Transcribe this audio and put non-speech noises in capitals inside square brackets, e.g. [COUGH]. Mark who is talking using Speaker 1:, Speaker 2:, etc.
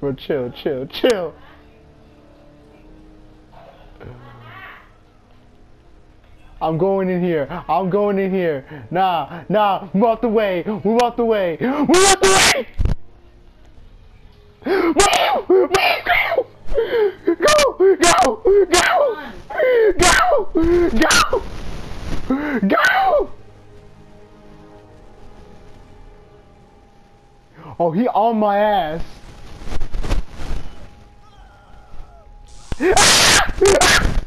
Speaker 1: Bro, chill, chill, chill. I'm going in here. I'm going in here. Nah, nah, move out the way. Move out the way. Move out the way! Move! Move! Go! Go! Go! Go! Go! Go! Go! Oh, he on my ass. Ah! [LAUGHS]